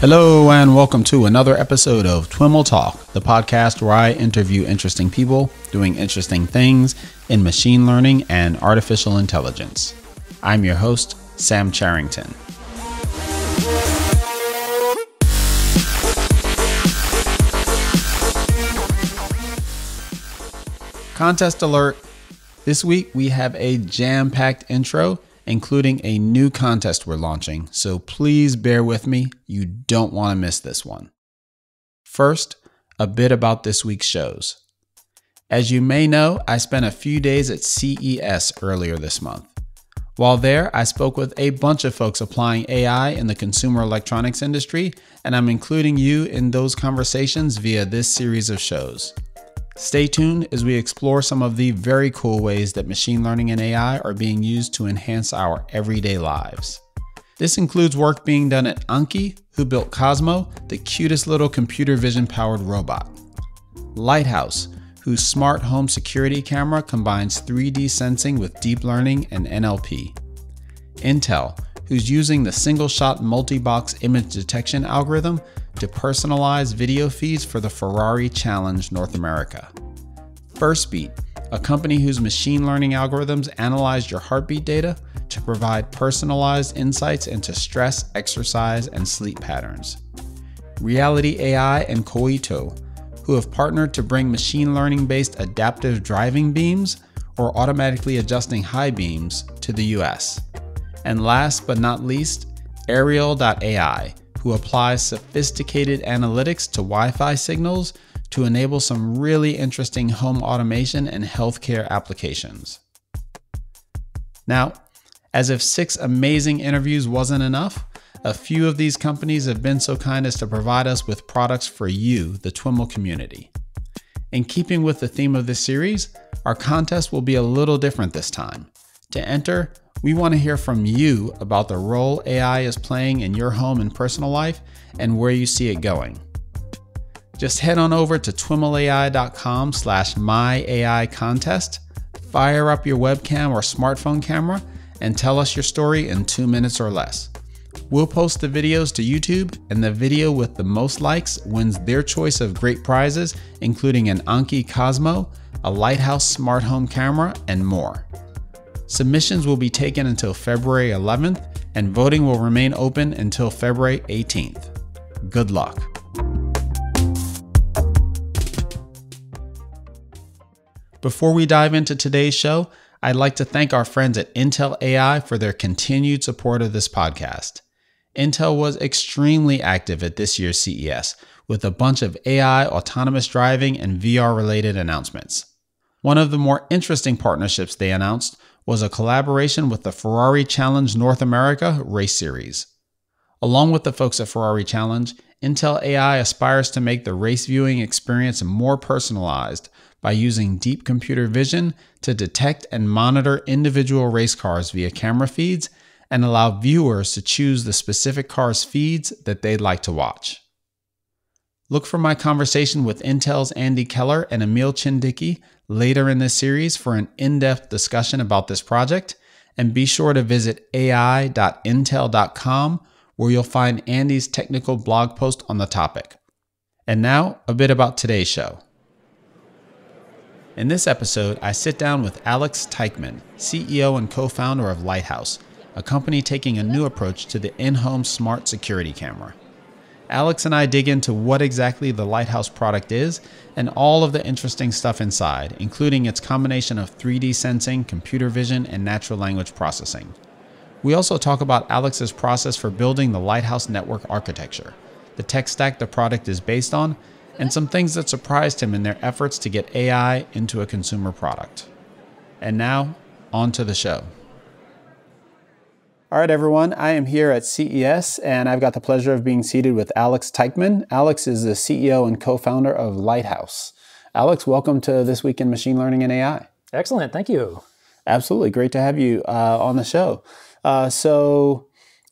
Hello, and welcome to another episode of TWIML Talk, the podcast where I interview interesting people doing interesting things in machine learning and artificial intelligence. I'm your host, Sam Charrington. Contest alert. This week we have a jam packed intro including a new contest we're launching, so please bear with me. You don't want to miss this one. First, a bit about this week's shows. As you may know, I spent a few days at CES earlier this month. While there, I spoke with a bunch of folks applying AI in the consumer electronics industry, and I'm including you in those conversations via this series of shows. Stay tuned as we explore some of the very cool ways that machine learning and AI are being used to enhance our everyday lives. This includes work being done at Anki, who built Cosmo, the cutest little computer vision powered robot. Lighthouse, whose smart home security camera combines 3D sensing with deep learning and NLP. Intel, who's using the single shot multi box image detection algorithm to personalize video feeds for the Ferrari Challenge North America. Firstbeat, a company whose machine learning algorithms analyze your heartbeat data to provide personalized insights into stress, exercise, and sleep patterns. Reality AI and Koito, who have partnered to bring machine learning based adaptive driving beams or automatically adjusting high beams to the US. And last but not least, Aerial.ai, who applies sophisticated analytics to Wi Fi signals to enable some really interesting home automation and healthcare applications. Now, as if six amazing interviews wasn't enough, a few of these companies have been so kind as to provide us with products for you, the TWIML community. In keeping with the theme of this series, our contest will be a little different this time. To enter, we want to hear from you about the role AI is playing in your home and personal life and where you see it going. Just head on over to twimlai.com slash myaicontest, fire up your webcam or smartphone camera, and tell us your story in two minutes or less. We'll post the videos to YouTube, and the video with the most likes wins their choice of great prizes, including an Anki Cosmo, a Lighthouse smart home camera, and more. Submissions will be taken until February 11th, and voting will remain open until February 18th. Good luck. Before we dive into today's show, I'd like to thank our friends at Intel AI for their continued support of this podcast. Intel was extremely active at this year's CES with a bunch of AI, autonomous driving, and VR related announcements. One of the more interesting partnerships they announced was a collaboration with the Ferrari Challenge North America race series. Along with the folks at Ferrari Challenge, Intel AI aspires to make the race viewing experience more personalized by using deep computer vision to detect and monitor individual race cars via camera feeds and allow viewers to choose the specific car's feeds that they'd like to watch. Look for my conversation with Intel's Andy Keller and Emil Chindicki later in this series for an in depth discussion about this project. And be sure to visit ai.intel.com where you'll find Andy's technical blog post on the topic. And now, a bit about today's show. In this episode, I sit down with Alex Teichman, CEO and co founder of Lighthouse, a company taking a new approach to the in home smart security camera. Alex and I dig into what exactly the Lighthouse product is and all of the interesting stuff inside, including its combination of 3D sensing, computer vision, and natural language processing. We also talk about Alex's process for building the Lighthouse network architecture, the tech stack the product is based on, and some things that surprised him in their efforts to get AI into a consumer product. And now, on to the show. All right, everyone. I am here at CES and I've got the pleasure of being seated with Alex Teichman. Alex is the CEO and co founder of Lighthouse. Alex, welcome to This Week in Machine Learning and AI. Excellent. Thank you. Absolutely. Great to have you uh, on the show. Uh, so,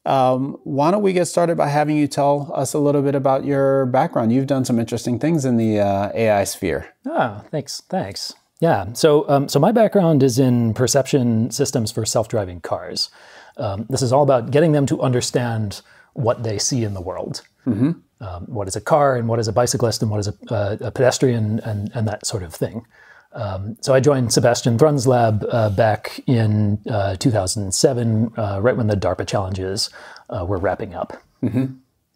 um, why don't we get started by having you tell us a little bit about your background? You've done some interesting things in the uh, AI sphere. Ah, thanks. Thanks. Yeah. So, um, so my background is in perception systems for self-driving cars. Um, this is all about getting them to understand what they see in the world. Um, what is a car and what is a bicyclist and what is a, a, a pedestrian and, and that sort of thing. Um, so I joined Sebastian Thrun's lab uh, back in uh, 2007, uh, right when the DARPA challenges uh, were wrapping up.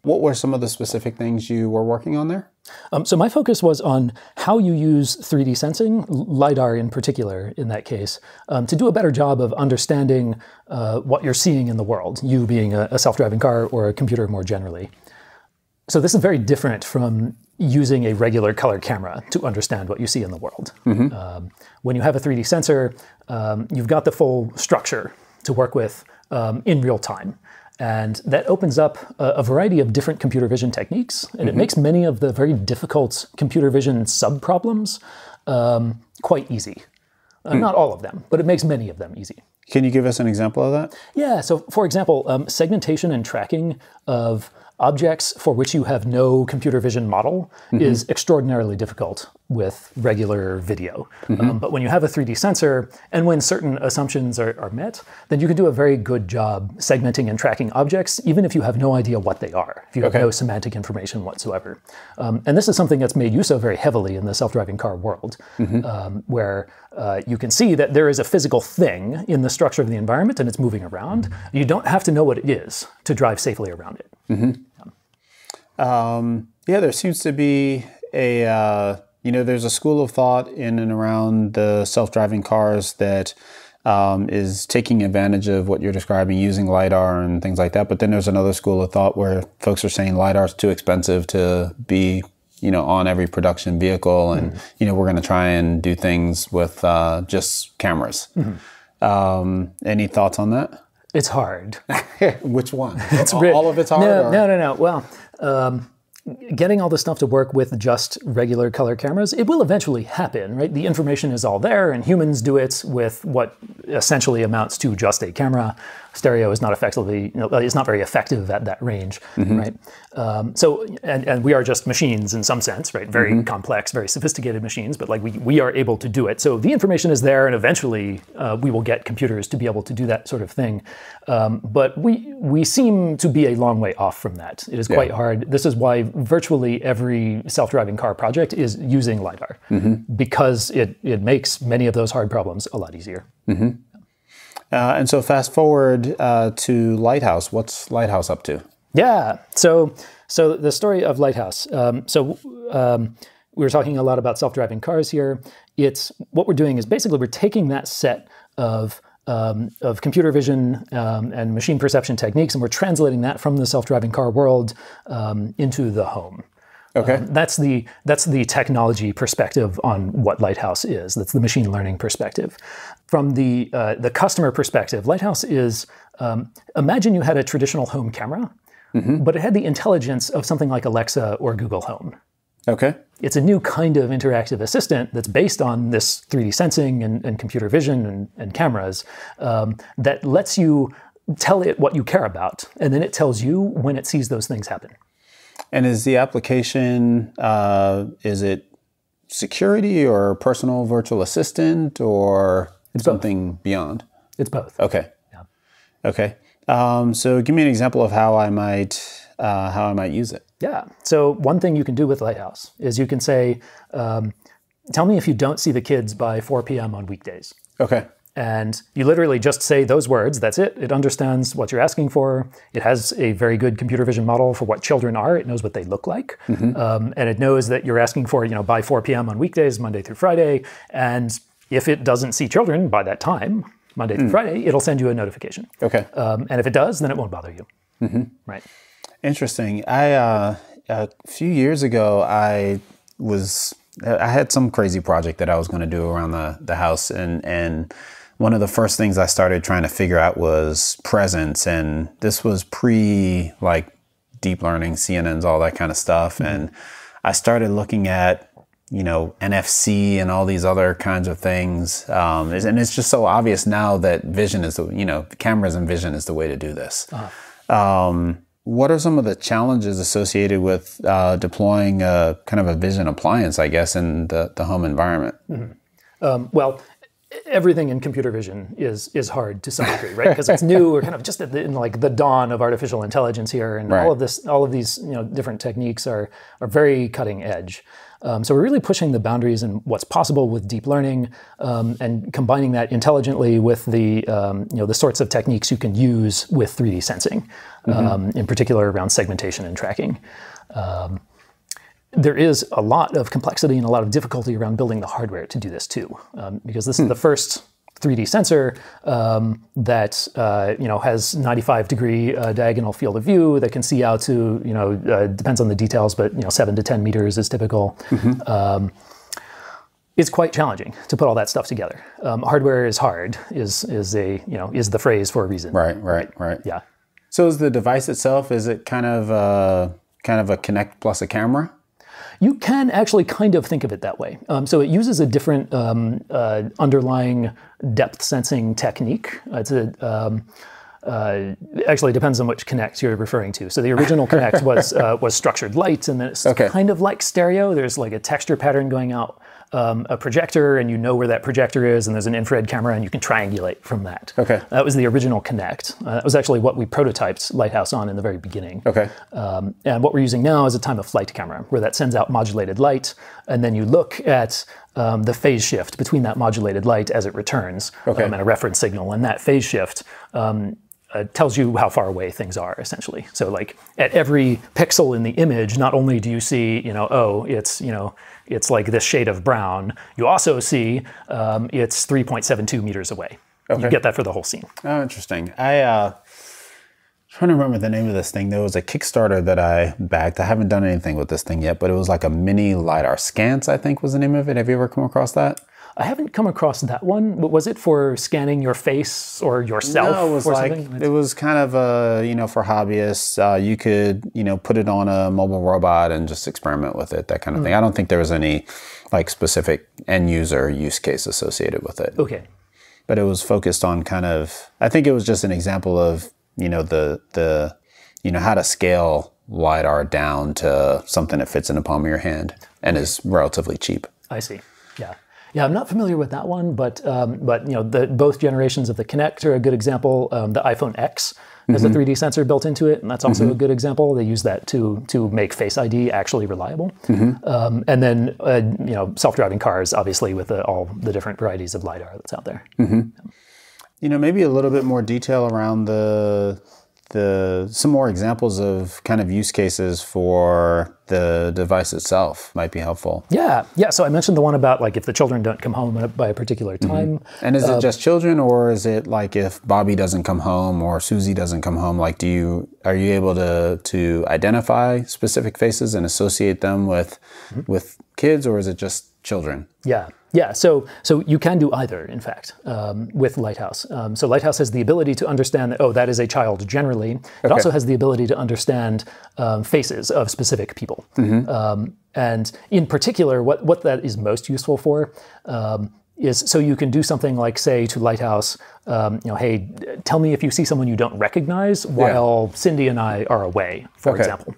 What were some of the specific things you were working on there? Um, so my focus was on how you use 3D sensing, LiDAR in particular in that case, um, to do a better job of understanding uh, what you're seeing in the world, you being a, a self-driving car or a computer more generally. So this is very different from using a regular color camera to understand what you see in the world. Um, when you have a 3D sensor, um, you've got the full structure to work with um, in real time. And that opens up a, variety of different computer vision techniques, and it makes many of the very difficult computer vision sub-problems um, quite easy. Uh, Not all of them, but it makes many of them easy. Can you give us an example of that? Yeah, so for example, um, segmentation and tracking of objects for which you have no computer vision model is extraordinarily difficult with regular video. Um, but when you have a 3D sensor and when certain assumptions are, are met, then you can do a very good job segmenting and tracking objects, even if you have no idea what they are, if you have Okay. no semantic information whatsoever. Um, and this is something that's made use of very heavily in the self-driving car world, um, where uh, you can see that there is a physical thing in the structure of the environment and it's moving around. You don't have to know what it is to drive safely around it. Yeah, there seems to be a, uh, you know, there's a school of thought in and around the self driving cars that um, is taking advantage of what you're describing using LiDAR and things like that. But then there's another school of thought where folks are saying LiDAR is too expensive to be, you know, on every production vehicle. And, you know, we're going to try and do things with uh, just cameras. Um, any thoughts on that? It's hard. Which one? It's all, all of it's hard? No, or- no, no, no. Well, um, getting all this stuff to work with just regular color cameras, it will eventually happen, right? The information is all there, and humans do it with what essentially amounts to just a camera. Stereo is not effectively, you know, it's not very effective at that range, right? Um, so, and, and we are just machines in some sense, right? Very complex, very sophisticated machines, but like we, we are able to do it. So the information is there, and eventually uh, we will get computers to be able to do that sort of thing. Um, but we we seem to be a long way off from that. It is quite hard. This is why virtually every self-driving car project is using lidar because it it makes many of those hard problems a lot easier. Uh, and so fast forward uh, to Lighthouse. What's Lighthouse up to? Yeah. So so the story of Lighthouse. Um, so um, we were talking a lot about self-driving cars here. It's what we're doing is basically we're taking that set of um, of computer vision um, and machine perception techniques, and we're translating that from the self-driving car world um, into the home. Okay. That's the that's the technology perspective on what Lighthouse is. That's the machine learning perspective. From the uh, the customer perspective, Lighthouse is um, imagine you had a traditional home camera, but it had the intelligence of something like Alexa or Google Home. Okay. It's a new kind of interactive assistant that's based on this 3D sensing and, and computer vision and, and cameras um, that lets you tell it what you care about, and then it tells you when it sees those things happen. And is the application uh, is it security or personal virtual assistant or it's something beyond? It's both. Okay. Yeah. Okay. Um, so give me an example of how I might uh, how I might use it. Yeah. So one thing you can do with Lighthouse is you can say, um, "Tell me if you don't see the kids by 4 p.m. on weekdays." Okay. And you literally just say those words. That's it. It understands what you're asking for. It has a very good computer vision model for what children are. It knows what they look like, um, and it knows that you're asking for you know by 4 p.m. on weekdays, Monday through Friday. And if it doesn't see children by that time, Monday through Friday, it'll send you a notification. Okay. Um, and if it does, then it won't bother you. Right. Interesting. I uh, a few years ago, I was I had some crazy project that I was going to do around the the house, and and one of the first things I started trying to figure out was presence, and this was pre like deep learning, CNNs, all that kind of stuff, and I started looking at you know NFC and all these other kinds of things, um, and it's just so obvious now that vision is the you know cameras and vision is the way to do this. Um, what are some of the challenges associated with uh, deploying a kind of a vision appliance, I guess, in the, the home environment? Um, well, everything in computer vision is is hard to some degree, right? Because it's new. We're kind of just at the, in like the dawn of artificial intelligence here, and Right. all of this, all of these, you know, different techniques are are very cutting edge. Um, so we're really pushing the boundaries in what's possible with deep learning, um, and combining that intelligently with the um, you know the sorts of techniques you can use with 3D sensing, um, in particular around segmentation and tracking there is a lot of complexity and a lot of difficulty around building the hardware to do this too, um, because this is the first 3D sensor um, that uh, you know has 95 degree uh, diagonal field of view that can see out to you know uh, depends on the details, but you know seven to 10 meters is typical. Um, it's quite challenging to put all that stuff together. Um, hardware is hard is is a you know is the phrase for a reason. Right, right, right. Yeah. So is the device itself? Is it kind of a kind of a Kinect plus a camera? You can actually kind of think of it that way. Um, so it uses a different um, uh, underlying depth sensing technique. It's a um, uh, actually depends on which Kinect you're referring to. So the original Kinect was uh, was structured light, and then it's Okay. kind of like stereo. There's like a texture pattern going out um, a projector, and you know where that projector is, and there's an infrared camera, and you can triangulate from that. Okay. That was the original Kinect. Uh, that was actually what we prototyped Lighthouse on in the very beginning. Okay. Um, and what we're using now is a time of flight camera, where that sends out modulated light, and then you look at um, the phase shift between that modulated light as it returns, Okay. um, and a reference signal. And that phase shift um, uh, tells you how far away things are, essentially. So, like at every pixel in the image, not only do you see, you know, oh, it's you know, it's like this shade of brown. You also see um, it's 3.72 meters away. You get that for the whole scene. Oh, interesting. I uh trying to remember the name of this thing. There was a Kickstarter that I backed. I haven't done anything with this thing yet, but it was like a mini lidar. Scanse, I think, was the name of it. Have you ever come across that? I haven't come across that one. But was it for scanning your face or yourself No, it was or like something? it was kind of a you know for hobbyists. Uh, you could you know put it on a mobile robot and just experiment with it, that kind of thing. I don't think there was any like specific end user use case associated with it, Okay. but it was focused on kind of. I think it was just an example of you know the the you know how to scale lidar down to something that fits in the palm of your hand and is relatively cheap. I see. Yeah. Yeah, I'm not familiar with that one, but um, but you know, the, both generations of the Kinect are a good example. Um, the iPhone X has a 3D sensor built into it, and that's also a good example. They use that to to make Face ID actually reliable. Um, and then uh, you know, self-driving cars, obviously, with the, all the different varieties of lidar that's out there. You know, maybe a little bit more detail around the the some more examples of kind of use cases for the device itself might be helpful. Yeah, yeah. So I mentioned the one about like if the children don't come home by a particular mm-hmm. time. And is it uh, just children, or is it like if Bobby doesn't come home or Susie doesn't come home? Like, do you are you able to to identify specific faces and associate them with mm-hmm. with kids, or is it just children? Yeah, yeah. So so you can do either, in fact, um, with Lighthouse. Um, so Lighthouse has the ability to understand that oh, that is a child generally. It also has the ability to understand um, faces of specific people. Um, and in particular, what what that is most useful for. Um, is so you can do something like say to Lighthouse, um, you know, hey, tell me if you see someone you don't recognize while Cindy and I are away, for Okay. example.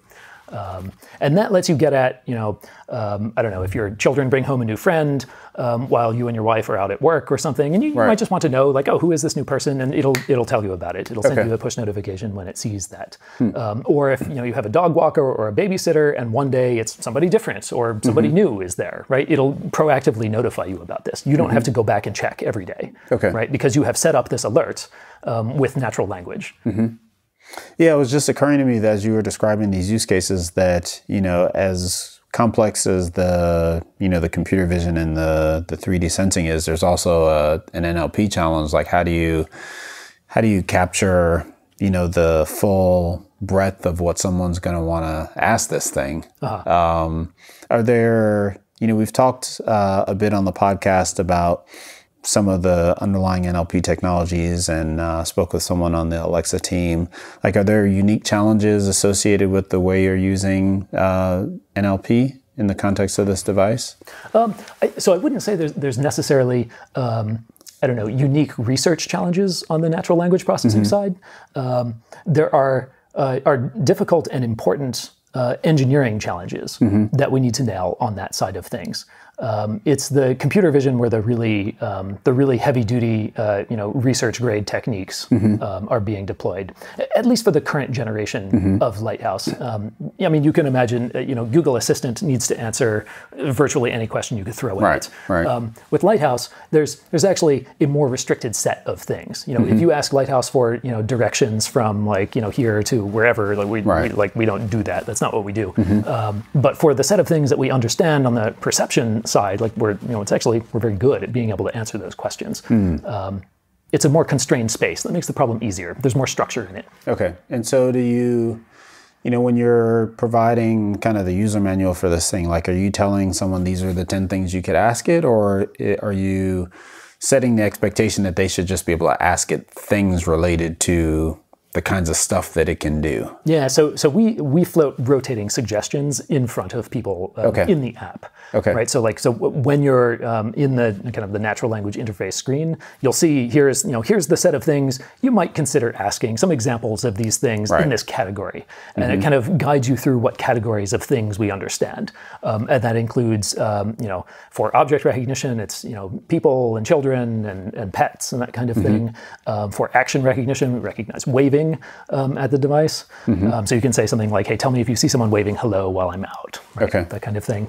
Um, and that lets you get at, you know, um, I don't know, if your children bring home a new friend um, while you and your wife are out at work or something, and you Right. might just want to know, like, oh, who is this new person? And it'll it'll tell you about it. It'll send Okay. you a push notification when it sees that. Um, or if you know you have a dog walker or a babysitter, and one day it's somebody different or somebody new is there, right? It'll proactively notify you about this. You don't have to go back and check every day, Okay. right? Because you have set up this alert um, with natural language. Yeah, it was just occurring to me that as you were describing these use cases, that you know, as complex as the you know the computer vision and the the 3D sensing is, there's also a, an NLP challenge. Like, how do you how do you capture you know the full breadth of what someone's going to want to ask this thing? Um, are there you know we've talked uh, a bit on the podcast about some of the underlying NLP technologies and uh, spoke with someone on the Alexa team. Like, are there unique challenges associated with the way you're using uh, NLP in the context of this device? Um, I, so I wouldn't say there's, there's necessarily, um, I don't know, unique research challenges on the natural language processing side. Um, there are uh, are difficult and important uh, engineering challenges that we need to nail on that side of things. Um, it's the computer vision where the really um, the really heavy duty uh, you know research grade techniques um, are being deployed, at least for the current generation of Lighthouse. Um, I mean, you can imagine uh, you know Google Assistant needs to answer virtually any question you could throw at Right, it. right. Um, with Lighthouse, there's there's actually a more restricted set of things. You know, Mm-hmm. if you ask Lighthouse for you know directions from like you know here to wherever, like we, Right. we like we don't do that. That's not what we do. Um, but for the set of things that we understand on the perception side, like we're you know it's actually we're very good at being able to answer those questions. Um, it's a more constrained space that makes the problem easier. There's more structure in it. Okay. And so do you, you know, when you're providing kind of the user manual for this thing, like are you telling someone these are the 10 things you could ask it, or are you setting the expectation that they should just be able to ask it things related to the kinds of stuff that it can do? Yeah, so so we we float rotating suggestions in front of people um, Okay. in the app. Okay. Right. So like so when you're um, in the kind of the natural language interface screen, you'll see here's you know here's the set of things you might consider asking. Some examples of these things Right. in this category, and it kind of guides you through what categories of things we understand, um, and that includes um, you know for object recognition, it's you know people and children and, and pets and that kind of thing. Um, for action recognition, we recognize waving um, at the device. Um, so you can say something like, "Hey, tell me if you see someone waving hello while I'm out." Right? Okay. That kind of thing.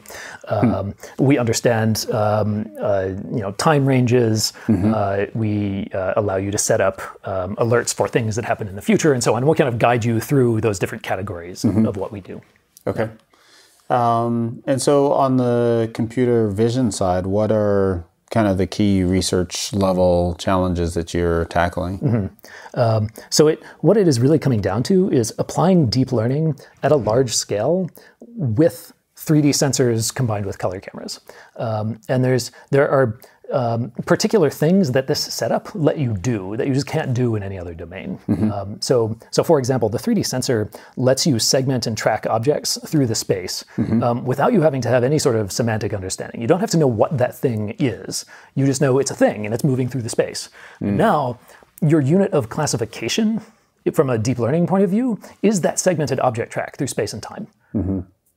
Um, We understand, um, uh, you know, time ranges. Uh, we uh, allow you to set up um, alerts for things that happen in the future, and so on. We'll kind of guide you through those different categories of what we do. Okay. Um, and so on the computer vision side, what are kind of the key research level challenges that you're tackling? Mm-hmm. Um, so it, what it is really coming down to is applying deep learning at a large scale with 3D sensors combined with color cameras. Um, and there's there are um, particular things that this setup let you do that you just can't do in any other domain. Um, so, so for example, the 3D sensor lets you segment and track objects through the space um, without you having to have any sort of semantic understanding. You don't have to know what that thing is. You just know it's a thing and it's moving through the space. Now, your unit of classification from a deep learning point of view is that segmented object track through space and time.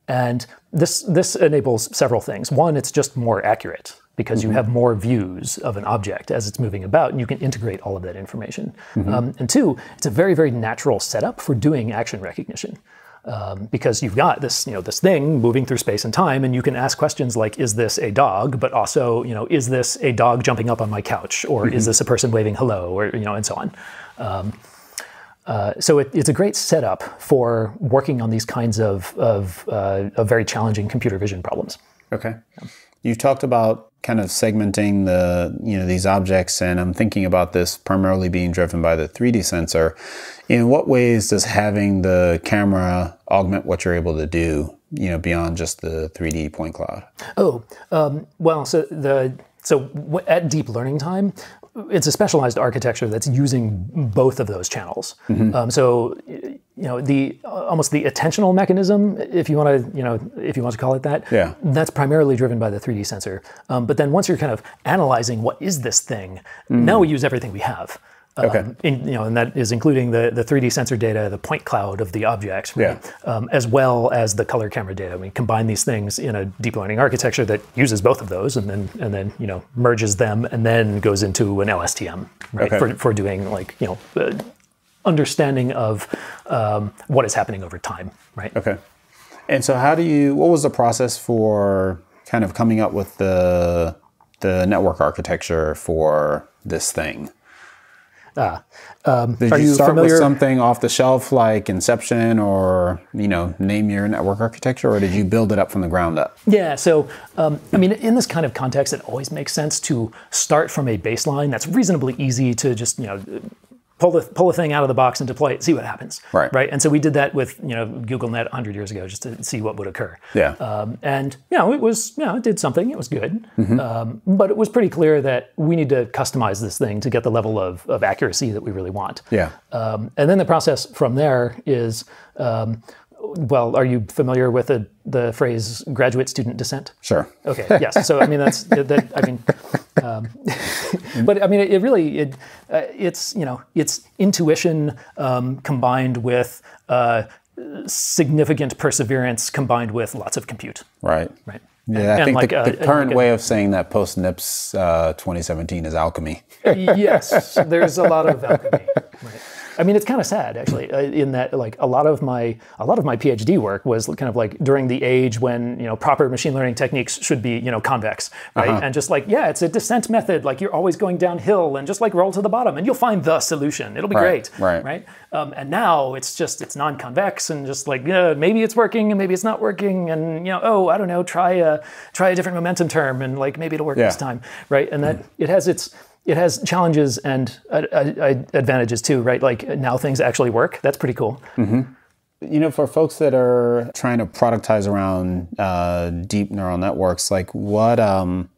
And this, this enables several things. One, it's just more accurate because you have more views of an object as it's moving about, and you can integrate all of that information. Um, and two, it's a very, very natural setup for doing action recognition. Um, because you've got this, you know, this thing moving through space and time, and you can ask questions like, "Is this a dog?" But also, you know, "Is this a dog jumping up on my couch?" Or "Is this a person waving hello?" Or you know, and so on. Um, uh, so it, it's a great setup for working on these kinds of of, uh, of very challenging computer vision problems. Okay. You've talked about kind of segmenting the you know these objects, and I'm thinking about this primarily being driven by the 3D sensor. In what ways does having the camera augment what you're able to do? You know, beyond just the 3D point cloud. Oh, um, well, so the so at deep learning time, it's a specialized architecture that's using both of those channels. Um, so you know the almost the attentional mechanism, if you want to you know if you want to call it that. Yeah. That's primarily driven by the 3D sensor. Um, but then once you're kind of analyzing what is this thing, now we use everything we have. Okay. Um, in, you know, and that is including the, the 3D sensor data, the point cloud of the objects, right? Yeah. um, as well as the color camera data. We combine these things in a deep learning architecture that uses both of those, and then and then you know merges them, and then goes into an LSTM, right? Okay. For, for doing like you know uh, understanding of um, what is happening over time, right? Okay. And so, how do you? What was the process for kind of coming up with the the network architecture for this thing? Ah, um, Did are you, you start familiar? with something off the shelf like Inception, or you know, name your network architecture, or did you build it up from the ground up? Yeah, so um, I mean, in this kind of context, it always makes sense to start from a baseline that's reasonably easy to just you know pull the pull a thing out of the box and deploy it, see what happens. Right. Right. And so we did that with you know GoogLeNet 100 years ago just to see what would occur. Yeah. Um, and you know, it was you know, it did something. It was good. Mm-hmm. Um, but it was pretty clear that we need to customize this thing to get the level of, of accuracy that we really want. Yeah. Um, and then the process from there is, um, well, are you familiar with the, the phrase graduate student descent? Sure. Okay. Yes. So I mean, that's that. I mean, um, but I mean, it, it really it uh, it's you know it's intuition um, combined with uh, significant perseverance combined with lots of compute. Right. Right. Yeah, I And think like the, a- the current like a- way of saying that post NIPS uh, 2017 is alchemy. yes, there's a lot of alchemy. Right. I mean, it's kind of sad actually, uh, in that like a lot of my a lot of my PhD work was kind of like during the age when you know proper machine learning techniques should be you know convex, right? And just like yeah, it's a descent method. Like you're always going downhill and just like roll to the bottom, and you'll find the solution. It'll be Right, great, right. right? Um, and now it's just it's non-convex and just like yeah, maybe it's working and maybe it's not working, and you know oh I don't know try a try a different momentum term and like maybe it'll work Yeah. this time, right? And that it has its it has challenges and uh, uh, advantages too, right? Like now things actually work. That's pretty cool. You know, for folks that are trying to productize around uh, deep neural networks, like what? Um,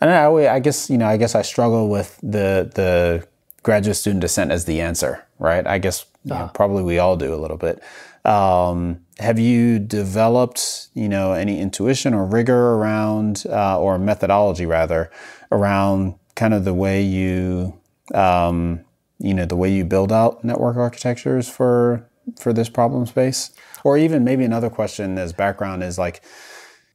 I don't know. I, I guess you know. I guess I struggle with the the graduate student descent as the answer, right? I guess you know, probably we all do a little bit. Um, have you developed, you know, any intuition or rigor around, uh, or methodology rather, around kind of the way you, um, you know, the way you build out network architectures for for this problem space? Or even maybe another question as background is like,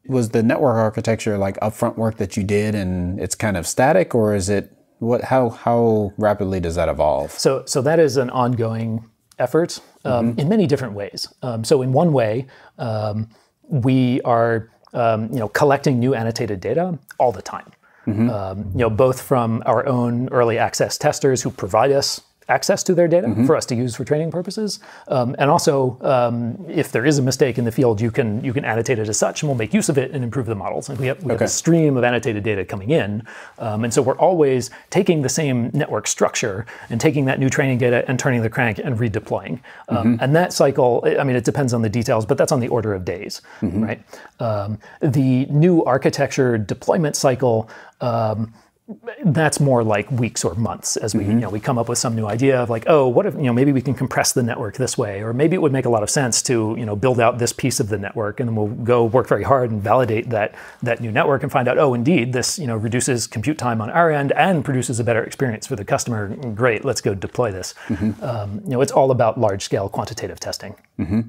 was the network architecture like upfront work that you did and it's kind of static, or is it what? How how rapidly does that evolve? So, so that is an ongoing effort um, in many different ways. Um, so, in one way, um, we are um, you know collecting new annotated data all the time. Um, you know, both from our own early access testers who provide us access to their data for us to use for training purposes, um, and also um, if there is a mistake in the field, you can you can annotate it as such, and we'll make use of it and improve the models. And we have, we have a stream of annotated data coming in, um, and so we're always taking the same network structure and taking that new training data and turning the crank and redeploying. Um, And that cycle, I mean, it depends on the details, but that's on the order of days, right? Um, the new architecture deployment cycle. Um, that's more like weeks or months as we you mm-hmm. know we come up with some new idea of like oh what if you know maybe we can compress the network this way or maybe it would make a lot of sense to you know build out this piece of the network and then we'll go work very hard and validate that that new network and find out oh indeed this you know reduces compute time on our end and produces a better experience for the customer. Great let's go deploy this. Mm-hmm. Um, you know it's all about large scale quantitative testing mm-hmm.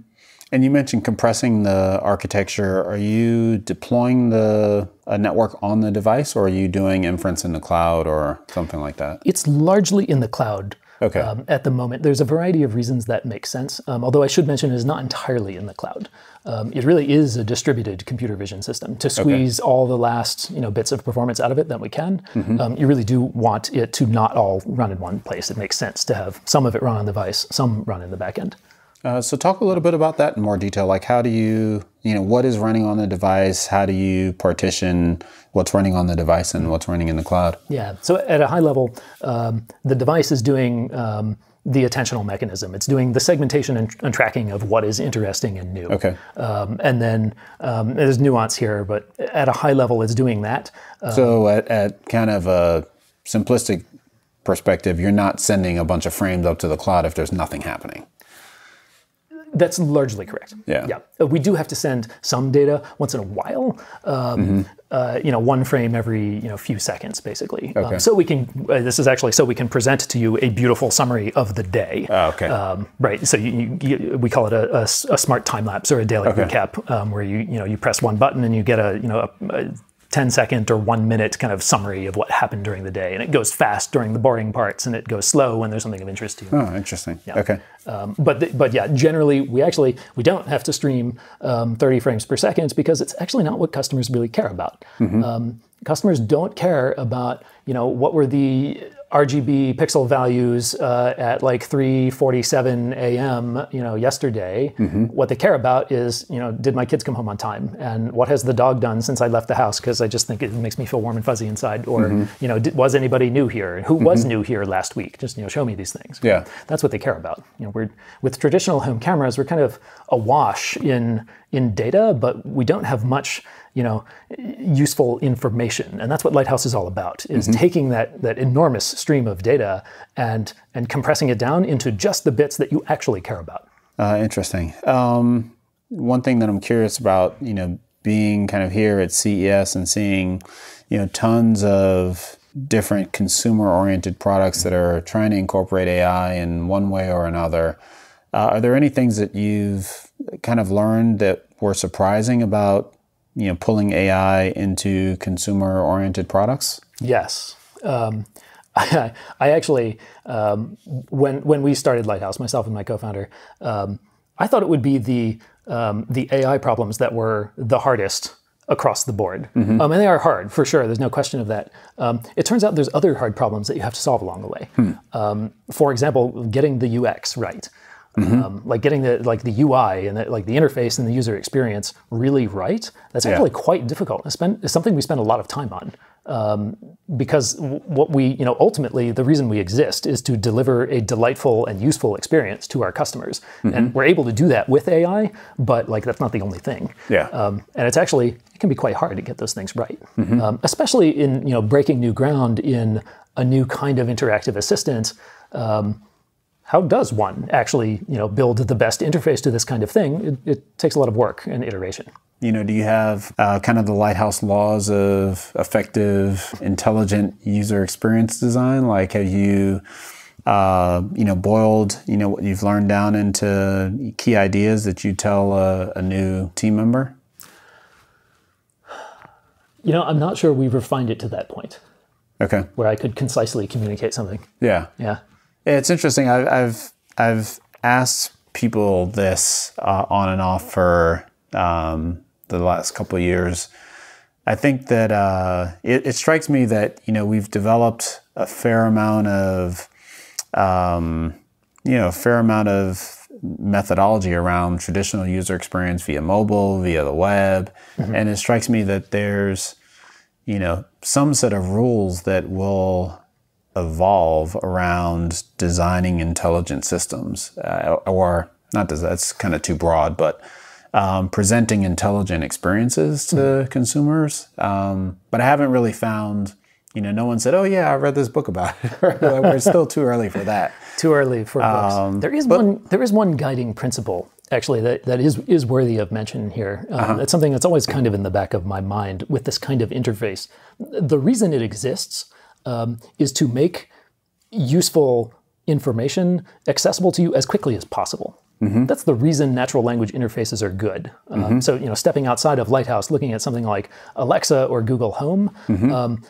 And you mentioned compressing the architecture. Are you deploying the a network on the device, or are you doing inference in the cloud or something like that? It's largely in the cloud Okay. um, at the moment. There's a variety of reasons that make sense, um, although I should mention it is not entirely in the cloud. Um, it really is a distributed computer vision system to squeeze all the last you know bits of performance out of it that we can. Um, you really do want it to not all run in one place. It makes sense to have some of it run on the device, some run in the back end. Uh, so talk a little bit about that in more detail. Like, how do you, you know, what is running on the device? How do you partition what's running on the device and what's running in the cloud? Yeah. So at a high level, um, the device is doing um, the attentional mechanism. It's doing the segmentation and, and tracking of what is interesting and new. Okay. Um, and then um, there's nuance here, but at a high level, it's doing that. Uh, So at, at kind of a simplistic perspective, you're not sending a bunch of frames up to the cloud if there's nothing happening. That's largely correct. Yeah. Yeah. Uh, we do have to send some data once in a while. Um, uh, you know, one frame every you know few seconds, basically. Okay. Um, so we can. Uh, this is actually so we can present to you a beautiful summary of the day. Oh, okay. Um, right. So you, you, you, we call it a a smart time lapse or a daily recap, um, where you you know you press one button and you get a you know a, a 10 second or one minute kind of summary of what happened during the day, and it goes fast during the boring parts, and it goes slow when there's something of interest to you. oh, interesting. Okay. Um, but th- but yeah, generally we actually we don't have to stream um, 30 frames per second because it's actually not what customers really care about. Um, customers don't care about you know what were the RGB pixel values uh, at like 3:47 a.m. you know yesterday. Mm-hmm. What they care about is you know did my kids come home on time and what has the dog done since I left the house because I just think it makes me feel warm and fuzzy inside. Or mm-hmm. you know did, was anybody new here? Who mm-hmm. was new here last week? Just you know show me these things. Yeah. That's what they care about. You know, we're with traditional home cameras, we're kind of awash in in data, but we don't have much, you know, useful information. And that's what Lighthouse is all about: is taking that that enormous stream of data and and compressing it down into just the bits that you actually care about. Uh, interesting. Um, one thing that I'm curious about, you know, being kind of here at CES and seeing, you know, tons of different consumer-oriented products that are trying to incorporate AI in one way or another. Uh, are there any things that you've kind of learned that were surprising about you know pulling AI into consumer oriented products? Yes. Um, I, I, actually, um, when when we started Lighthouse, myself and my co-founder, um, I thought it would be the um, the AI problems that were the hardest across the board. Mm-hmm. Um, and they are hard for sure. There's no question of that. Um, it turns out there's other hard problems that you have to solve along the way. Hmm. Um, for example, getting the UX right. Mm-hmm. Um, like getting the like the UI and the, like the interface and the user experience really right. That's yeah. actually quite difficult. It's, been, it's something we spend a lot of time on um, because what we you know ultimately the reason we exist is to deliver a delightful and useful experience to our customers, mm-hmm. and we're able to do that with AI. But like that's not the only thing. Yeah. Um, and it's actually it can be quite hard to get those things right, mm-hmm. um, especially in you know breaking new ground in a new kind of interactive assistant. Um, how does one actually you know build the best interface to this kind of thing? It, it takes a lot of work and iteration. You know, do you have uh, kind of the lighthouse laws of effective, intelligent user experience design? Like, have you, uh, you know, boiled, you know, what you've learned down into key ideas that you tell a, a new team member? You know, I'm not sure we've refined it to that point. Okay. Where I could concisely communicate something. Yeah. Yeah. It's interesting. I've I've, I've asked people this uh, on and off for um, the last couple of years. I think that uh, it, it, strikes me that you know we've developed a fair amount of um, you know a fair amount of methodology around traditional user experience via mobile, via the web, mm-hmm. and it strikes me that there's you know some set of rules that will evolve around designing intelligent systems, uh, or not does that's kind of too broad, but um, presenting intelligent experiences to mm-hmm. consumers. Um, but I haven't really found, you know, no one said, "Oh yeah, I read this book about it." We're still too early for that. Too early for books. Um, there is but, one. There is one guiding principle actually that, that is is worthy of mention here. Um, uh-huh. It's something that's always kind of in the back of my mind with this kind of interface. The reason it exists um, is to make useful information accessible to you as quickly as possible. Mm-hmm. That's the reason natural language interfaces are good. Um, mm-hmm. So, you know, stepping outside of Lighthouse, looking at something like Alexa or Google Home, mm-hmm. um,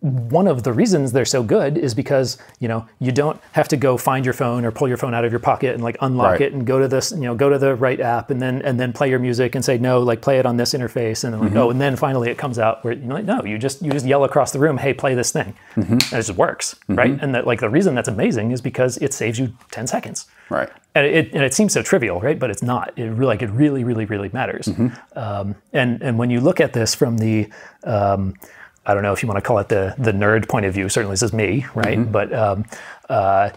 one of the reasons they're so good is because you know you don't have to go find your phone or pull your phone out of your pocket and like unlock right. it and go to this you know go to the right app and then and then play your music and say no like play it on this interface and then like mm-hmm. oh and then finally it comes out where you know like, no you just you just yell across the room hey play this thing mm-hmm. and it just works mm-hmm. right and that like the reason that's amazing is because it saves you 10 seconds right and it, and it seems so trivial right but it's not it really like it really really really matters mm-hmm. um, and and when you look at this from the um, I don't know if you want to call it the the nerd point of view. Certainly, this is me, right? Mm-hmm. But um, uh,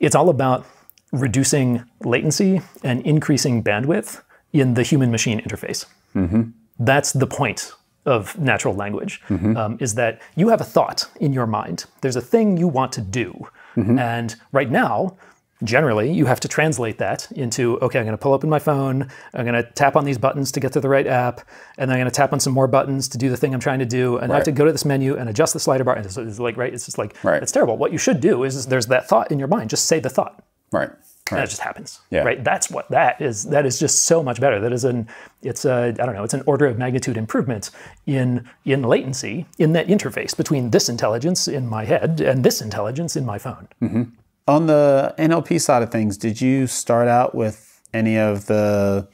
it's all about reducing latency and increasing bandwidth in the human-machine interface. Mm-hmm. That's the point of natural language. Mm-hmm. Um, is that you have a thought in your mind. There's a thing you want to do, mm-hmm. and right now generally you have to translate that into okay i'm going to pull open my phone i'm going to tap on these buttons to get to the right app and then i'm going to tap on some more buttons to do the thing i'm trying to do and right. i have to go to this menu and adjust the slider bar and it's, it's like right it's just like right. it's terrible what you should do is, there's that thought in your mind just say the thought right Right. And it just happens, yeah. right? That's what that is. That is just so much better. That is an, it's a, I don't know, it's an order of magnitude improvement in in latency in that interface between this intelligence in my head and this intelligence in my phone. Mm-hmm. On the NLP side of things, did you start out with any of the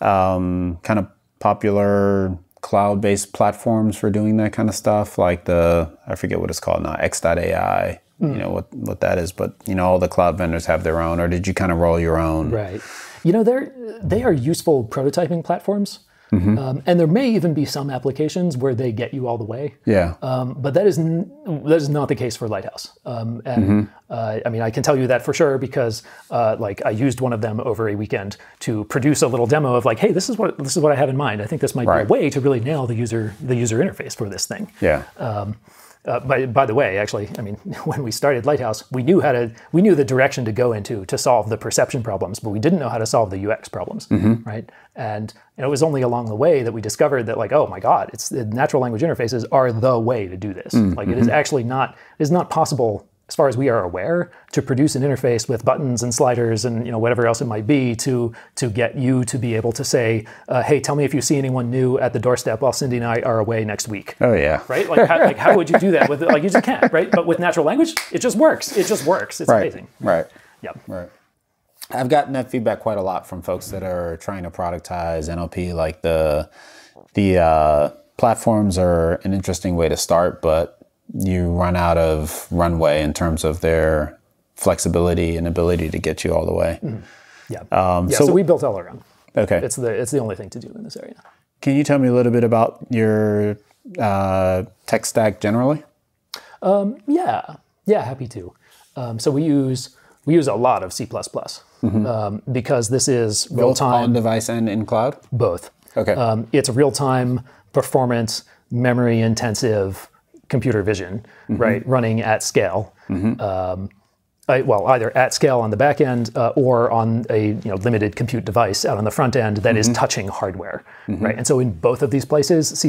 um, kind of popular cloud-based platforms for doing that kind of stuff, like the I forget what it's called now, X.AI. Mm. You know what what that is, but you know all the cloud vendors have their own, or did you kind of roll your own? Right. You know they're they are useful prototyping platforms. Mm-hmm. Um, and there may even be some applications where they get you all the way. Yeah. Um, but that is n- that is not the case for Lighthouse. Um, and mm-hmm. uh, I mean, I can tell you that for sure because uh, like I used one of them over a weekend to produce a little demo of like, hey, this is what this is what I have in mind. I think this might right. be a way to really nail the user the user interface for this thing. Yeah. Uh, by, by the way, actually, I mean, when we started Lighthouse, we knew how to, we knew the direction to go into to solve the perception problems, but we didn't know how to solve the UX problems, mm-hmm. right? And, and, it was only along the way that we discovered that, like, oh my God, it's the natural language interfaces are the way to do this. Mm-hmm. Like, it is actually not, it is not possible as far as we are aware, to produce an interface with buttons and sliders and you know whatever else it might be to to get you to be able to say, uh, "Hey, tell me if you see anyone new at the doorstep while Cindy and I are away next week." Oh yeah. Right? Like how, like how would you do that with like you just can't, right? But with natural language, it just works. It just works. It's Right. amazing. Right. Yep. Right. I've gotten that feedback quite a lot from folks that are trying to productize NLP. Like the the uh, platforms are an interesting way to start, but you run out of runway in terms of their flexibility and ability to get you all the way. Yeah. Um, yeah. so- So, we built Eleron. Okay. It's the it's the only thing to do in this area. Can you tell me a little bit about your uh, tech stack generally? Yeah, yeah, happy to. Um, so we use we use a lot of C um, because this is real time on device and in cloud? both. Okay. Um, it's real time, performance, memory intensive computer vision, right? Running at scale. Um, I- well, either at scale on the back end uh, or on a you know limited compute device out on the front end that is touching hardware, right? And so in both of these places, C++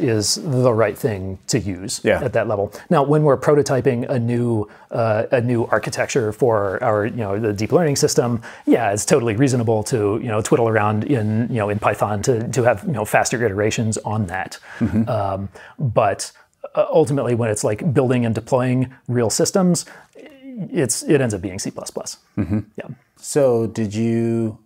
is the right thing to use Yeah. at that level. Now, when we're prototyping a new uh, a new architecture for our you know the deep learning system, yeah, it's totally reasonable to you know twiddle around in you know in Python to to have you know faster iterations on that. Um, but Uh, ultimately, when it's like building and deploying real systems, it's it ends up being C++. Mm-hmm. Yeah. So, did you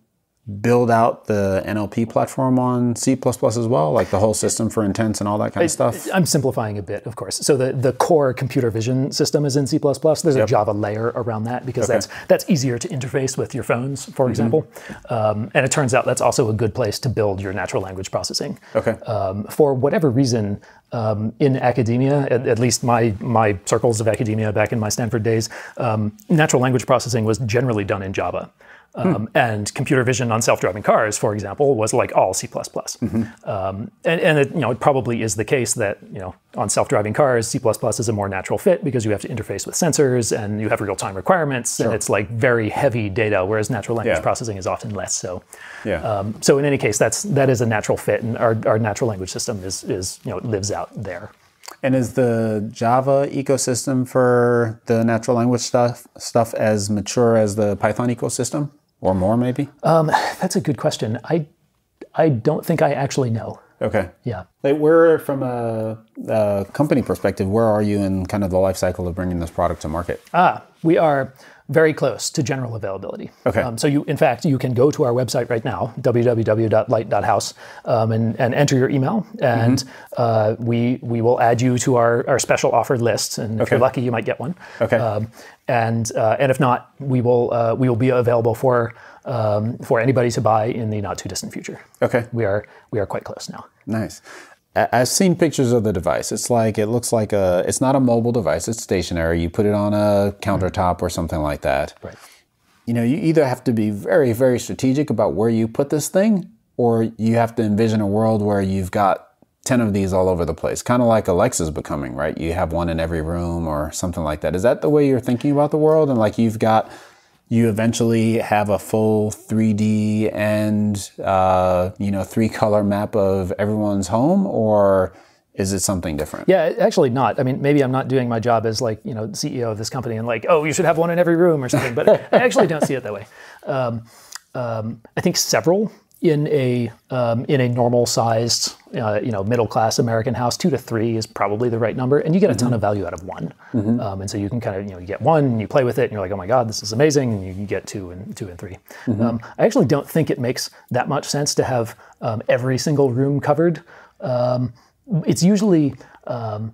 build out the NLP platform on C as well, like the whole system for intents and all that kind of stuff? I'm simplifying a bit, of course. So the, the core computer vision system is in C++. There's a Java layer around that because that's that's easier to interface with your phones, for example. Um, and it turns out that's also a good place to build your natural language processing. Okay. Um, for whatever reason, um, in academia, at, at least my my circles of academia back in my Stanford days, um, natural language processing was generally done in Java. Um, And computer vision on self-driving cars, for example, was like all C++. Um, and and it, you know, it probably is the case that you know on self-driving cars, C++ is a more natural fit because you have to interface with sensors and you have real-time requirements, and it's like very heavy data, whereas natural language Yeah. processing is often less so. Yeah. Um, so in any case, that's that is a natural fit, and our, our natural language system is is you know lives out there. And is the Java ecosystem for the natural language stuff stuff as mature as the Python ecosystem, or more maybe? That's a good question. I I don't think I actually know. okay. Yeah. Like, where, from a, a company perspective, where are you in kind of the life cycle of bringing this product to market? Ah, we are very close to general availability. Okay. Um, so you, in fact, you can go to our website right now, www.light.house, um, and, and enter your email, and uh, we we will add you to our, our special offer list. And if you're lucky, you might get one. Okay. Um, and uh, and if not, we will uh, we will be available for um, for anybody to buy in the not too distant future. Okay. We are we are quite close now. Nice. I've seen pictures of the device. It's like it looks like a. It's not a mobile device. It's stationary. You put it on a countertop or something like that. Right. You know, you either have to be very, very strategic about where you put this thing, or you have to envision a world where you've got ten of these all over the place, kind of like Alexa's becoming. Right? You have one in every room or something like that. Is that the way you're thinking about the world? And like you've got. You eventually have a full 3D and uh, you know three color map of everyone's home, or is it something different? Yeah, actually not. I mean, maybe I'm not doing my job as like you know CEO of this company and like, oh, you should have one in every room or something. But I actually don't see it that way. Um, um, I think several in a um, in a normal sized uh, you know middle class American house, two to three is probably the right number, and you get a ton of value out of one. Um, and so you can kind of you know you get one, and you play with it, and you're like, oh my god, this is amazing, and you can get two and two and 3 Um, I actually don't think it makes that much sense to have um, every single room covered. Um, it's usually um,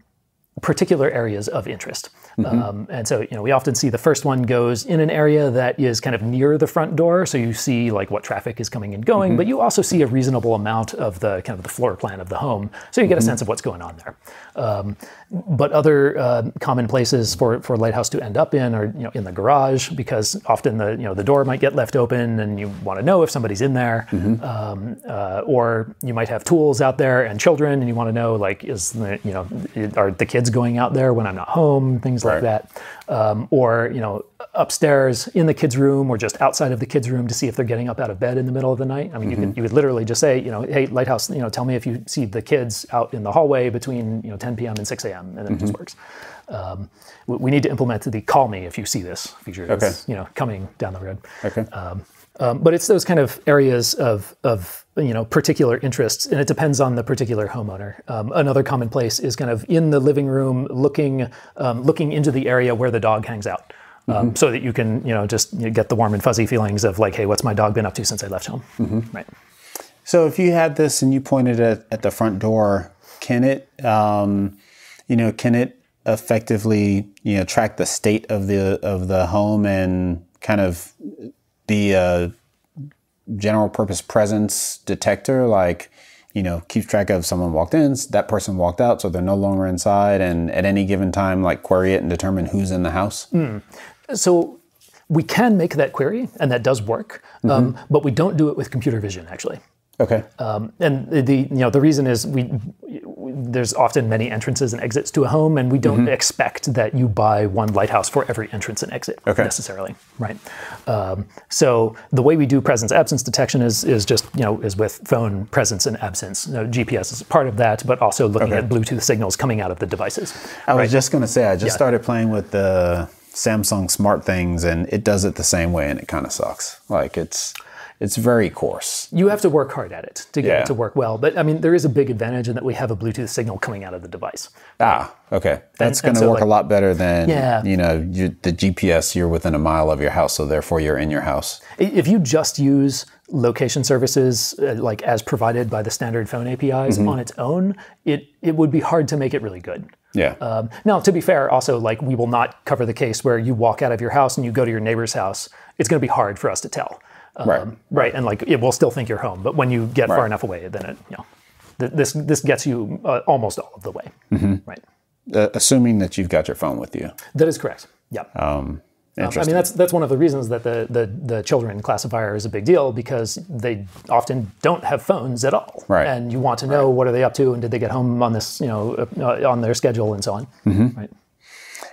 particular areas of interest. Um, and so, you know, we often see the first one goes in an area that is kind of near the front door, so you see like what traffic is coming and going, but you also see a reasonable amount of the kind of the floor plan of the home, so you get a sense of what's going on there. Um, but other uh, common places for for Lighthouse to end up in are you know in the garage because often the you know the door might get left open and you want to know if somebody's in there, um, uh, or you might have tools out there and children and you want to know like is the you know are the kids going out there when I'm not home, things like that. Um, or, you know, upstairs in the kids' room or just outside of the kids' room to see if they're getting up out of bed in the middle of the night. I mean, you could you could literally just say, you know, hey, Lighthouse, you know, tell me if you see the kids out in the hallway between you know 10 p.m. and 6 a.m. and then it just works. Um, we, need to implement the call me if you see this feature. Okay. You know, coming down the road. Okay. Um, but it's those kind of areas of, of you know particular interests, and it depends on the particular homeowner. Um, another common place is kind of in the living room, looking um, looking into the area where the dog hangs out, um, so that you can you know just you know, get the warm and fuzzy feelings of like, hey, what's my dog been up to since I left home? Right. So if you had this and you pointed it at the front door, can it, um, you know, can it effectively, you know, track the state of the of the home and kind of be a general purpose presence detector, like, you know, keeps track of someone walked in, that person walked out, so they're no longer inside, and at any given time, like query it and determine who's in the house. So we can make that query, and that does work, um, but we don't do it with computer vision actually. Okay. Um, and the, you know the reason is we there's often many entrances and exits to a home, and we don't expect that you buy one lighthouse for every entrance and exit Okay. necessarily, right? Um, so the way we do presence absence detection is is just you know is with phone presence and absence. You know, GPS is part of that, but also looking Okay. at Bluetooth signals coming out of the devices. I was just going to say, I just Yeah. started playing with the Samsung SmartThings, and it does it the same way, and it kind of sucks. Like it's it's very coarse. You have to work hard at it to get Yeah. it to work well. But I mean, there is a big advantage in that we have a Bluetooth signal coming out of the device. Ah, okay. That's going to so, work a lot better than Yeah. you know you, the GPS. You're within a mile of your house, so therefore you're in your house. If you just use location services uh, like as provided by the standard phone APIs Mm-hmm. on its own, it it would be hard to make it really good. Yeah. Um, now, to be fair, also like we will not cover the case where you walk out of your house and you go to your neighbor's house. It's going to be hard for us to tell. Um, Right. Right. And like it will still think you're home, but when you get far enough away, then it you know th- this this gets you uh, almost all of the way. Mm-hmm. Right. Uh, assuming that you've got your phone with you. That is correct. Yeah. Um, Um, I mean, that's that's one of the reasons that the, the the children classifier is a big deal because they often don't have phones at all, Right. and you want to know what are they up to and did they get home on this you know uh, on their schedule and so on. Mm-hmm. Right.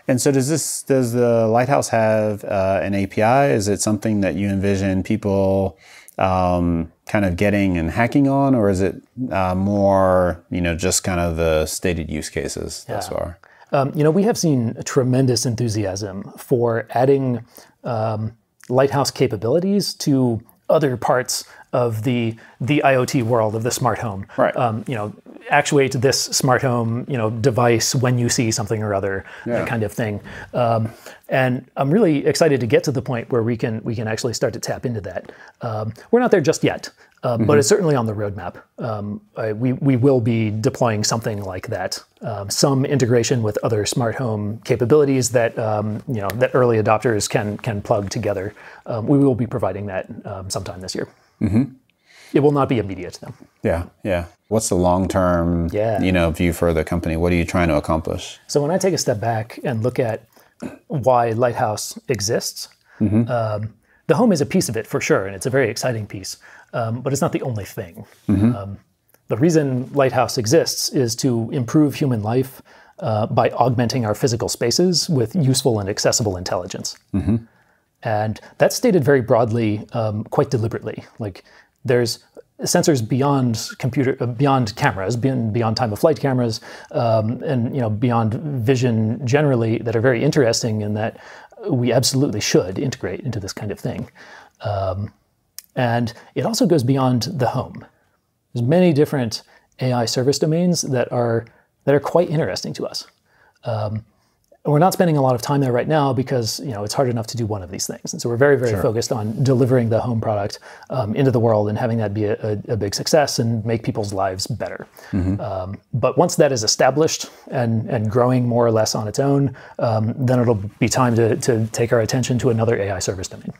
And so, does this does the Lighthouse have uh, an API? Is it something that you envision people um, kind of getting and hacking on, or is it uh, more you know just kind of the stated use cases thus far? Um, you know, we have seen tremendous enthusiasm for adding um, Lighthouse capabilities to other parts of the the IoT world of the smart home. Right. Um, you know, actuate this smart home, you know, device when you see something or other, Yeah. that kind of thing. Um, and I'm really excited to get to the point where we can we can actually start to tap into that. Um, we're not there just yet, um, but it's certainly on the roadmap. Um, I, we we will be deploying something like that, um, some integration with other smart home capabilities that um, you know that early adopters can can plug together. Um, we will be providing that um, sometime this year. It will not be immediate though. Yeah, yeah. What's the long term Yeah. you know view for the company? What are you trying to accomplish? So when I take a step back and look at why Lighthouse exists, um, the home is a piece of it for sure, and it's a very exciting piece, um, but it's not the only thing. Um, the reason Lighthouse exists is to improve human life uh, by augmenting our physical spaces with useful and accessible intelligence. And that's stated very broadly, um, quite deliberately. Like there's sensors beyond computer, uh, beyond cameras, beyond, beyond time of flight cameras, um, and you know beyond vision generally that are very interesting in that we absolutely should integrate into this kind of thing. Um, and it also goes beyond the home. There's many different AI service domains that are that are quite interesting to us. Um, and we're not spending a lot of time there right now because you know it's hard enough to do one of these things, and so we're very very focused on delivering the home product um, into the world and having that be a, a, a big success and make people's lives better. Um, but once that is established and and growing more or less on its own, um, then it'll be time to to take our attention to another AI service domain.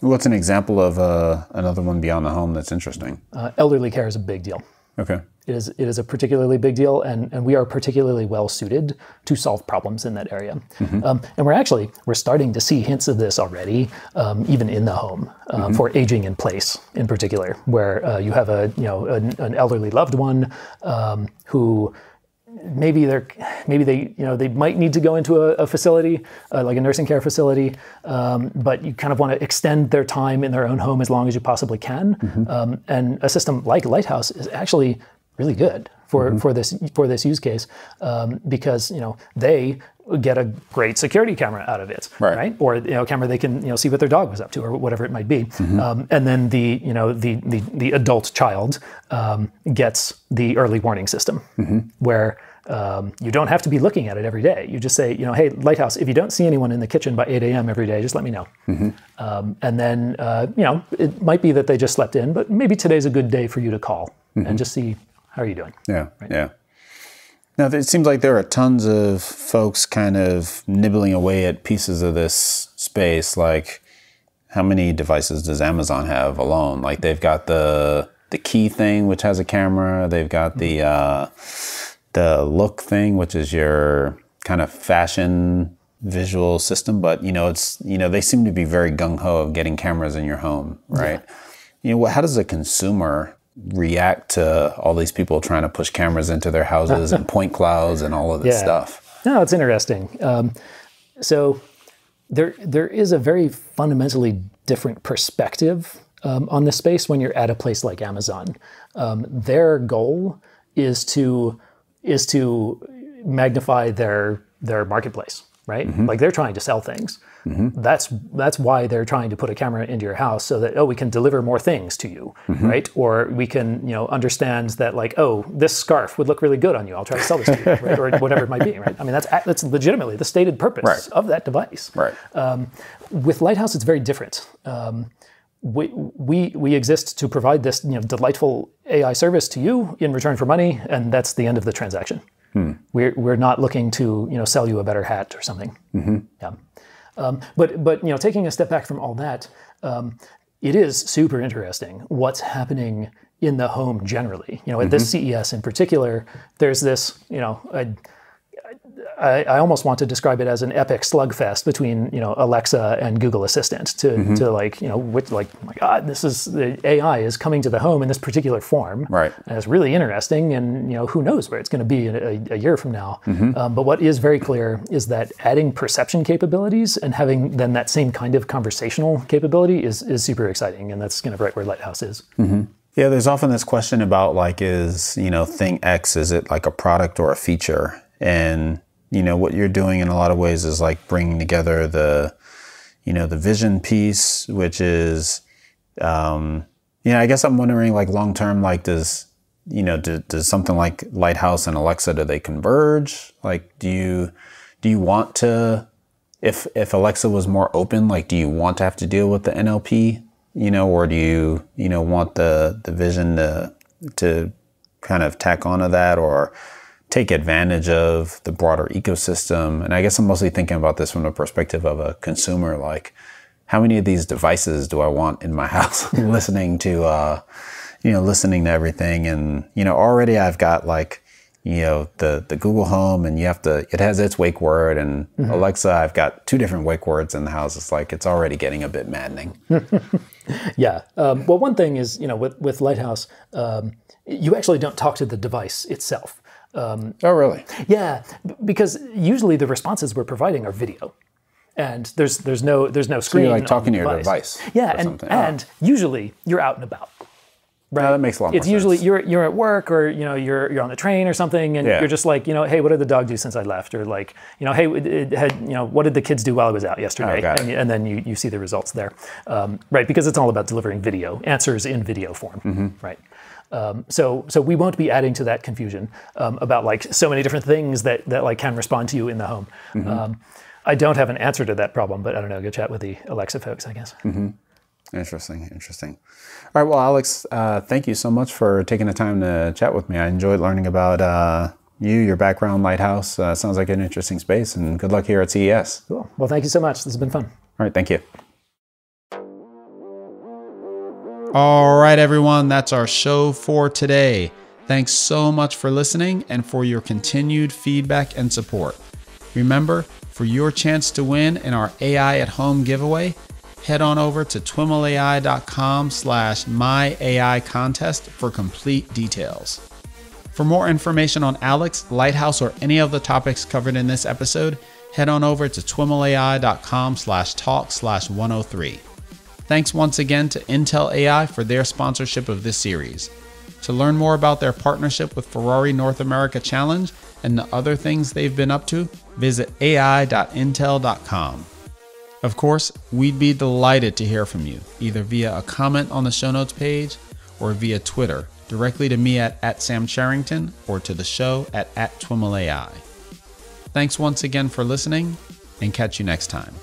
What's an example of uh, another one beyond the home that's interesting? Uh, elderly care is a big deal. Okay. It is, it is a particularly big deal, and, and we are particularly well suited to solve problems in that area. Um, and we're actually we're starting to see hints of this already, um, even in the home, um, for aging in place in particular, where uh, you have a you know an, an elderly loved one um, who maybe they're maybe they you know they might need to go into a, a facility uh, like a nursing care facility um, but you kind of want to extend their time in their own home as long as you possibly can mm-hmm. um, and a system like lighthouse is actually really good for, mm-hmm. for this for this use case um, because you know they get a great security camera out of it, right? right? Or you know, a camera they can you know see what their dog was up to or whatever it might be, mm-hmm. um, and then the you know the the, the adult child um, gets the early warning system mm-hmm. where. Um, you don't have to be looking at it every day. You just say, you know, hey, Lighthouse, if you don't see anyone in the kitchen by 8 a.m. every day, just let me know. Mm-hmm. Um, and then, uh, you know, it might be that they just slept in, but maybe today's a good day for you to call and mm-hmm. just see how are you doing? Yeah, right? yeah. Now, it seems like there are tons of folks kind of nibbling away at pieces of this space. Like, how many devices does Amazon have alone? Like, they've got the the key thing, which has a camera. They've got the uh, the look thing, which is your kind of fashion visual system. But you know, it's you know they seem to be very gung ho of getting cameras in your home, right? Yeah. You know, how does a consumer react to all these people trying to push cameras into their houses and point clouds and all of this yeah. stuff. No, it's interesting. Um, so there there is a very fundamentally different perspective um, on the space when you're at a place like Amazon. Um, their goal is to is to magnify their their marketplace, right? Mm-hmm. Like they're trying to sell things. Mm-hmm. That's that's why they're trying to put a camera into your house so that oh we can deliver more things to you, mm-hmm. right? Or we can you know understand that like oh this scarf would look really good on you. I'll try to sell this to you, right? or whatever it might be, right? I mean that's that's legitimately the stated purpose right. of that device. Right. Um, with Lighthouse, it's very different. Um, we, we, we exist to provide this you know, delightful AI service to you in return for money, and that's the end of the transaction. Hmm. We're, we're not looking to you know, sell you a better hat or something. Mm-hmm. Yeah. Um, but but you know, taking a step back from all that, um, it is super interesting what's happening in the home generally. You know, at mm-hmm. this CES in particular, there's this you know. A, I, I, almost want to describe it as an epic slugfest between you know Alexa and Google Assistant to, mm-hmm. to like you know which like oh my God this is the AI is coming to the home in this particular form right and it's really interesting and you know who knows where it's going to be a, a, year from now mm-hmm. um, but what is very clear is that adding perception capabilities and having then that same kind of conversational capability is is super exciting and that's kind of right where Lighthouse is. Mm-hmm. Yeah, there's often this question about like, is, you know, thing X, is it like a product or a feature? And you know what you're doing in a lot of ways is like bringing together the you know the vision piece which is um you know i guess i'm wondering like long term like does you know do, does something like lighthouse and alexa do they converge? Like do you do you want to if if alexa was more open like do you want to have to deal with the nlp you know or do you you know want the the vision to to kind of tack onto that? Or take advantage of the broader ecosystem. And I guess I'm mostly thinking about this from the perspective of a consumer. Like, how many of these devices do I want in my house listening to, uh, you know, listening to everything? And, you know, already I've got like, you know, the, the Google Home and you have to, it has its wake word and mm-hmm. Alexa, I've got two different wake words in the house. It's like, it's already getting a bit maddening. yeah. Um, well, one thing is, you know, with, with Lighthouse, um, you actually don't talk to the device itself. Um, oh, really? Yeah, because usually the responses we're providing are video, and there's there's no there's no screen. So you're like talking to your device. Yeah, and oh. and usually you're out and about. Right. Yeah, that makes a lot. Of sense. It's usually you're you're at work or you know you're you're on the train or something, and yeah. you're just like you know, hey, what did the dog do since I left? Or like you know, hey, it had you know, what did the kids do while I was out yesterday? Oh, and, and, then you you see the results there, um, right? Because it's all about delivering video answers in video form, mm-hmm. right? Um, so, so we won't be adding to that confusion um, about like so many different things that, that like can respond to you in the home. Mm-hmm. Um, I don't have an answer to that problem, but I don't know. Go chat with the Alexa folks, I guess. Mm-hmm. Interesting, interesting. All right, well, Alex, uh, thank you so much for taking the time to chat with me. I enjoyed learning about uh, you, your background, Lighthouse. Uh, sounds like an interesting space, and good luck here at CES. Cool. Well, thank you so much. This has been fun. All right, thank you. All right, everyone, that's our show for today. Thanks so much for listening and for your continued feedback and support. Remember, for your chance to win in our AI at Home giveaway, head on over to twimlai.com slash myai contest for complete details. For more information on Alex, Lighthouse, or any of the topics covered in this episode, head on over to twimlai.com slash talk slash 103. Thanks once again to Intel AI for their sponsorship of this series. To learn more about their partnership with Ferrari North America Challenge and the other things they've been up to, visit ai.intel.com. Of course, we'd be delighted to hear from you, either via a comment on the show notes page or via Twitter, directly to me at, at Sam Charrington or to the show at, at TwimlAI. Thanks once again for listening, and catch you next time.